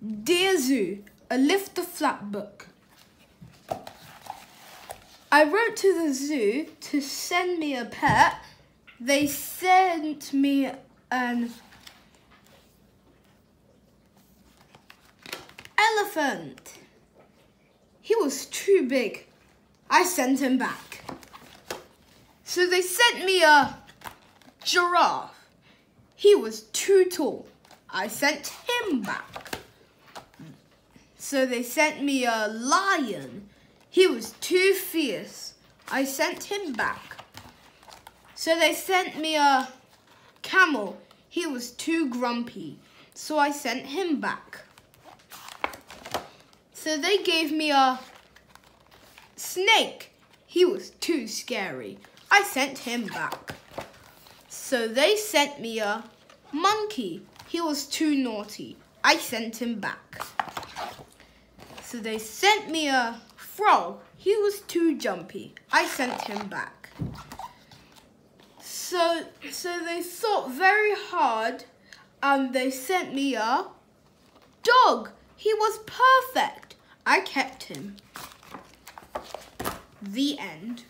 Dear Zoo, a lift the flap book. I wrote to the zoo to send me a pet. They sent me an elephant. He was too big. I sent him back. So they sent me a giraffe. He was too tall. I sent him back. So they sent me a lion. He was too fierce. I sent him back. So they sent me a camel. He was too grumpy. So I sent him back. So they gave me a snake. He was too scary. I sent him back. So they sent me a monkey. He was too naughty. I sent him back. So they sent me a frog. He was too jumpy. I sent him back. So, so they thought very hard and they sent me a dog. He was perfect. I kept him. The end.